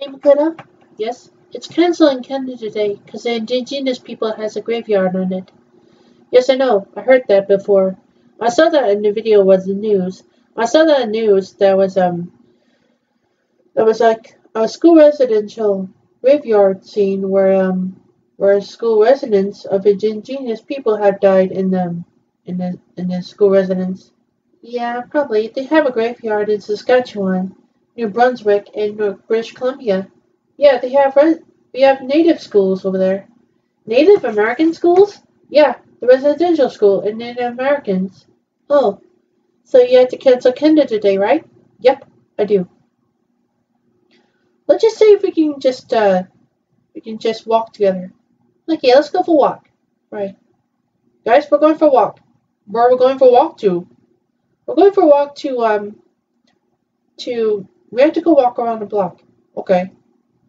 Hey, Makoto? Yes? It's canceling Canada today because the indigenous people has a graveyard on it. Yes, I know. I heard that before. I saw that in the video was the news. I saw that in the news that was um that was like a school residential graveyard scene where um where school residents of indigenous people have died in them in the in the school residence. Yeah, probably. They have a graveyard in Saskatchewan, New Brunswick, and British Columbia. Yeah, they have res- we have native schools over there. Native American schools? Yeah, the residential school and Native Americans. Oh, so you had to cancel Kenda today, right? Yep, I do. Let's just say if we can just uh we can just walk together. Okay, let's go for a walk. Right. Guys, we're going for a walk. Where are we going for a walk to? We're going for a walk to um to we have to go walk around the block. Okay.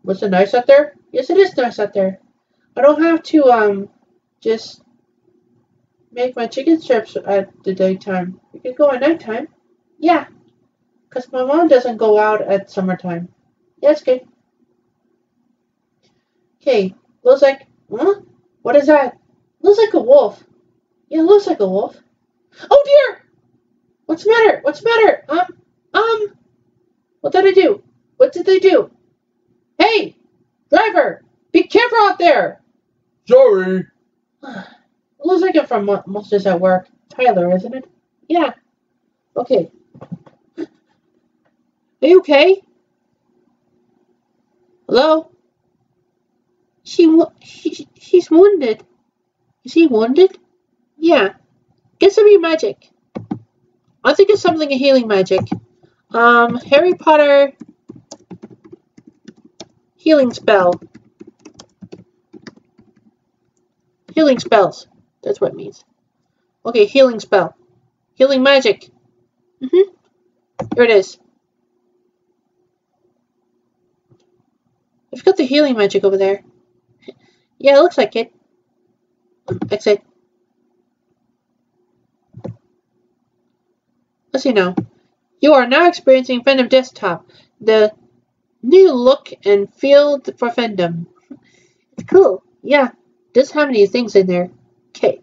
Was it nice out there? Yes it is nice out there. I don't have to um just make my chicken strips at the daytime. We could go at nighttime. Yeah. Cause my mom doesn't go out at summertime. Yeah, that's good. Okay. Looks like huh? What is that? Looks like a wolf. Yeah, looks like a wolf. Oh dear! What's the matter? What's the matter? Um, what did I do? What did they do? Hey, driver, be careful out there. Sorry. It looks like it's from Mo- Monsters at Work. Tyler, isn't it? Yeah. Okay. Are you okay? Hello? She, she she's wounded. Is he wounded? Yeah. Get some of your magic. I think it's something of healing magic. Um, Harry Potter healing spell. Healing spells. That's what it means. Okay, healing spell. Healing magic. Mm-hmm. Here it is. I've got the healing magic over there. yeah, it looks like it. Exit. Let's see now. You are now experiencing Fandom Desktop, the new look and feel for Fandom. It's cool. Yeah, does have many things in there. Okay.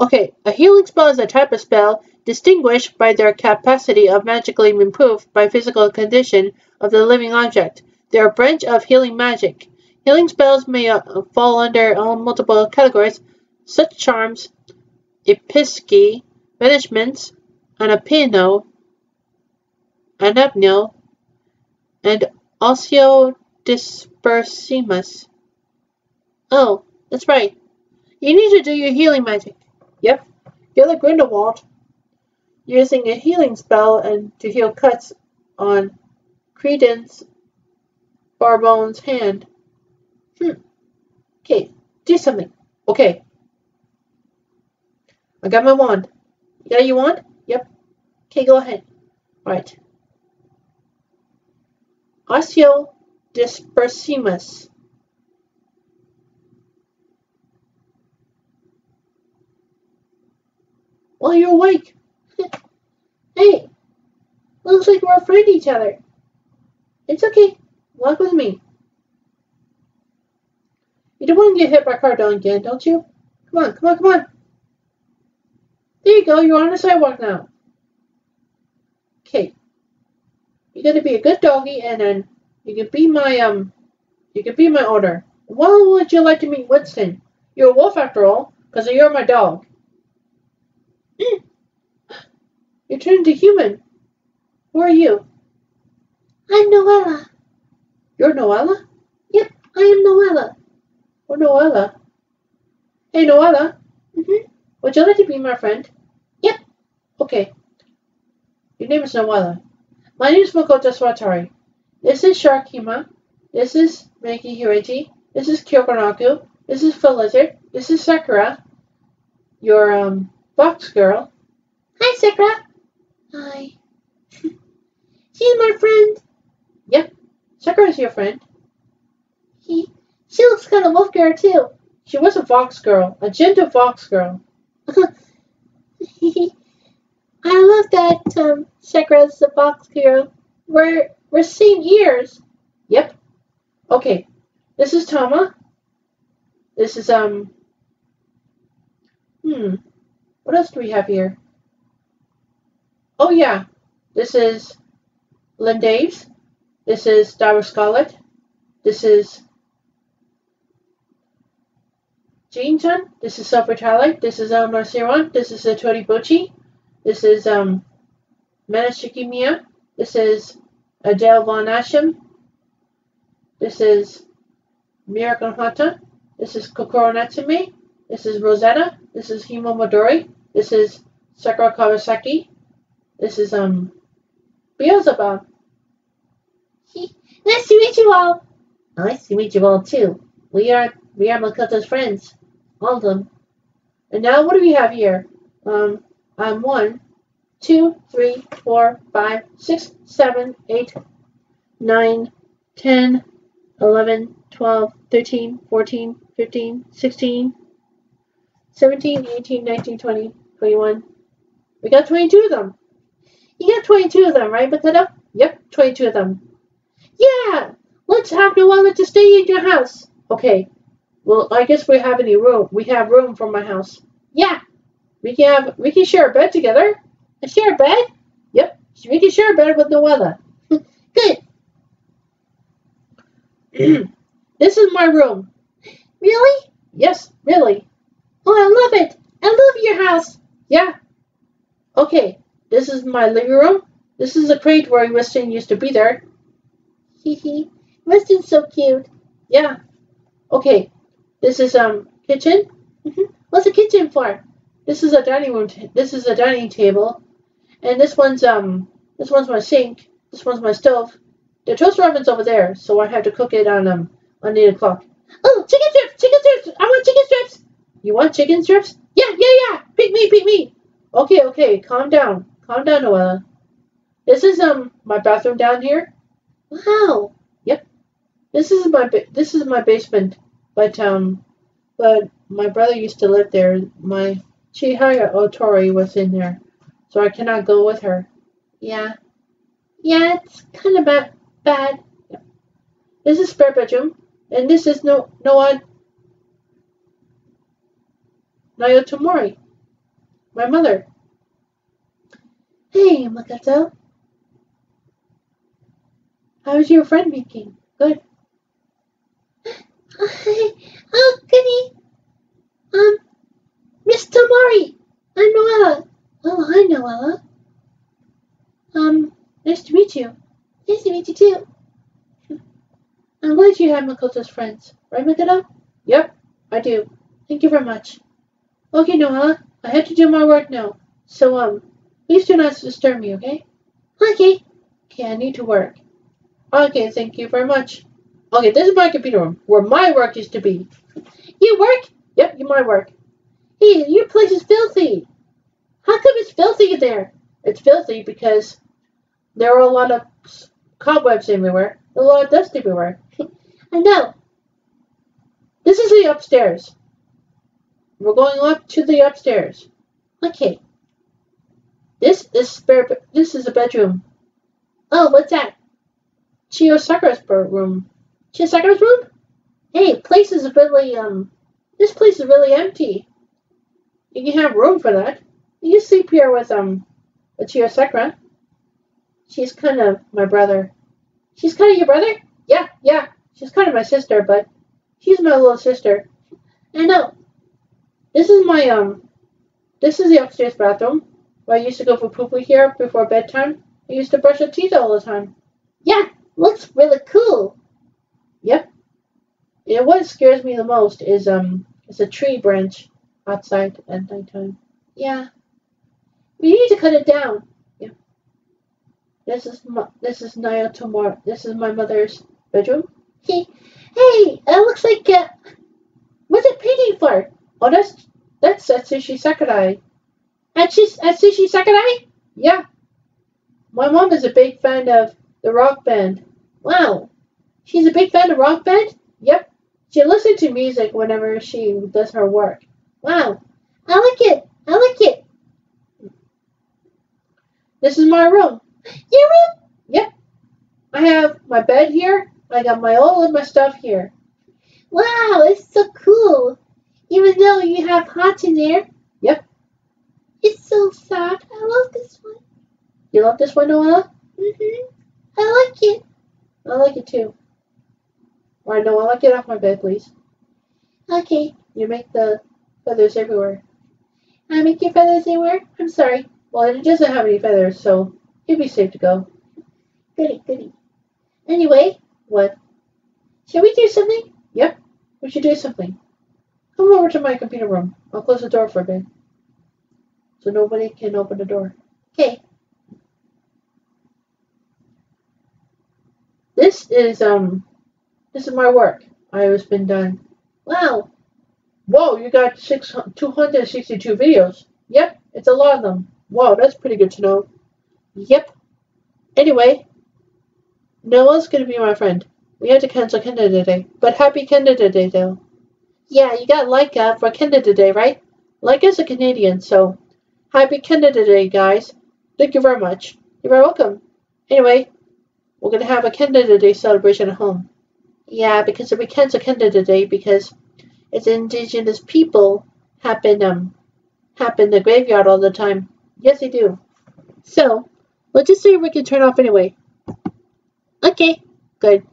Okay, a healing spell is a type of spell distinguished by their capacity of magically improve by physical condition of the living object. They are a branch of healing magic. Healing spells may uh, fall under uh, multiple categories, such charms, episkey, banishments, and anapino, anapneo, and osseo dispersimus. Oh, that's right. You need to do your healing magic. Yep. You're the Grindelwald. Using a healing spell and to heal cuts on Credence Barebone's hand. Hmm. Okay, do something. Okay. I got my wand. Yeah you got your wand? Yep. Okay, go ahead. Right. Osseo dispersimus. Well, you're awake. hey, looks like we're afraid of each other. It's okay. Walk with me. You don't want to get hit by a car down again, don't you? Come on, come on, come on. There you go. You're on the sidewalk now. Okay. You're gonna be a good doggy, and then you can be my um, you can be my owner. Why would you like to meet Winston? You're a wolf after all, because you're my dog. You turned to human. Who are you? I'm Noella. You're Noella? Yep, I am Noella. Or Noella. Hey, Noella. Mm-hmm. Would you like to be my friend? Yep. Okay. Your name is Noella. My name is Makoto Sawatari. This is Sharkima. This is Maki Hiraji. This is Kyokonaku. This is Phil Lizard. This is Sakura. Your um fox girl. Hi, Sakura. Hi. She's my friend. Yep. Sakura's your friend. He, she looks kind of wolf girl too. She was a fox girl, a gentle fox girl. I love that um, a fox girl. We're we're same ears. Yep. Okay, this is Tama. This is, um, hmm, what else do we have here? Oh, yeah, this is Lynn Daves. This is Dara. This is Jean Chan. This is Silver Twilight. This is Eleanor Siron. This is Satori Bochi. This is um, Manashikimiya. This is Adele Von Asham. This is Miracle. This is Kokoro Natsume. This is Rosetta. This is Himo Midori. This is Sakura Kawasaki. This is um Beelzebub. Nice to meet you all. Nice to meet you all too. We are we are Makoto's friends. All of them. And now what do we have here? Um um one, two, three, four, five, six, seven, eight, nine, ten, eleven, twelve, thirteen, fourteen, fifteen, sixteen, seventeen, eighteen, nineteen, twenty, twenty-one. We got 22 of them. You got 22 of them, right, Makoto? Yep, 22 of them. Yeah, let's have Noella to stay in your house. Okay, well, I guess we have any room. We have room for my house. Yeah, we can have, we can share a bed together. A share a bed? Yep, we can share a bed with Noella. Good. this is my room. Really? Yes, really. Oh, I love it. I love your house. Yeah. Okay, this is my living room. This is a crate where Weston used to be there. Hee hee. Weston's so cute. Yeah. Okay, this is um kitchen. Mm-hmm. What's the kitchen for? This is a dining room. This is a dining table, and this one's um this one's my sink. This one's my stove. The toaster oven's over there, so I have to cook it on um on eight o'clock. Oh, chicken strips! Chicken strips! I want chicken strips! You want chicken strips? Yeah, yeah, yeah! Pick me, pick me! Okay, okay, calm down. Calm down, Noella. This is um my bathroom down here. Wow. Yep. This is my this is my basement, but um, but my brother used to live there. My Chihaya Otori was in there, so I cannot go with her. Yeah. Yeah, it's kind of bad. bad. This is spare bedroom, and this is no Noah Nayotomori, my mother. Hey, Makoto. How's your friend making? Good. oh, goody. Um, Miss Tomori. I'm Noella. Oh, hi, Noella. Um, nice to meet you. Nice to meet you too. I'm glad you have Makoto's friends. Right, Makoto? Yep, I do. Thank you very much. Okay, Noella, I have to do my work now. So, um, please do not disturb me, okay? Okay. Okay, I need to work. Okay, thank you very much. Okay, this is my computer room, where my work is to be. You work? Yep, you my work. Hey, your place is filthy. How come it's filthy in there? It's filthy because there are a lot of cobwebs everywhere, a lot of dust everywhere. I know. This is the upstairs. We're going up to the upstairs. Okay. This is spare. This is a bedroom. Oh, what's that? Chio Sakura's room. Chio Sakura's room? Hey, place is really um. This place is really empty. You can have room for that. You sleep here with um, with Chio Sakura. She's kind of my brother. She's kind of your brother? Yeah, yeah. She's kind of my sister, but she's my little sister. I know. This is my um. This is the upstairs bathroom. Where I used to go for poo here before bedtime. I used to brush her teeth all the time. Yeah, looks really cool. Yep. And what scares me the most is um is a tree branch outside at nighttime. Yeah. We need to cut it down. Yeah. This is my this is Naya Tomorrow. This is my mother's bedroom. Hey, hey, it looks like uh, what's it painting for? Oh, that's that's Atsushi Sakurai. Atsushi, Atsushi Sakurai? Yeah. My mom is a big fan of the rock band. Wow. She's a big fan of rock band? Yep. She listens to music whenever she does her work. Wow. I like it. I like it. This is my room. Your room? Yep. I have my bed here. I got my all of my stuff here. Wow, it's so cool. Even though you have hot in there. Yep. It's so sad. I love this one. You love this one, Noella? Mm-hmm. I like it. I like it too. Alright, Noella, get off my bed, please. Okay. You make the feathers everywhere. I make your feathers everywhere. I'm sorry. Well, it doesn't have any feathers, so you'd be safe to go. Goody, goody. Anyway, What? shall we do something? Yep, we should do something. Come over to my computer room. I'll close the door for a bit. So nobody can open the door. Okay. This is um this is my work. I has been done. Wow. Whoa, you got six, 262 videos. Yep, it's a lot of them. Wow, that's pretty good to know. Yep. Anyway, Noah's gonna be my friend. We had to cancel Canada Day, but happy Canada Day though. Yeah, you got Leica for Canada Day, right? Leica's a Canadian, so happy Canada Day, guys. Thank you very much. You're very welcome. Anyway, we're gonna have a Canada Day celebration at home. Yeah, because we cancel Canada Day because it's indigenous people happen um in the graveyard all the time. Yes, they do. So let's just see if we can turn off anyway. Okay. Good.